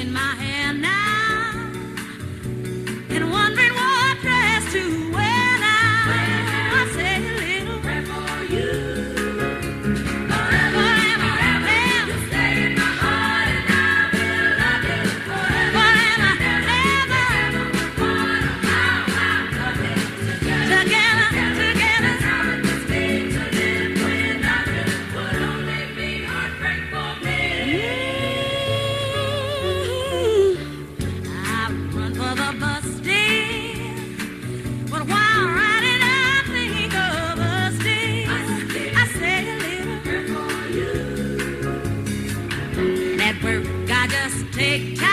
in my hand take time.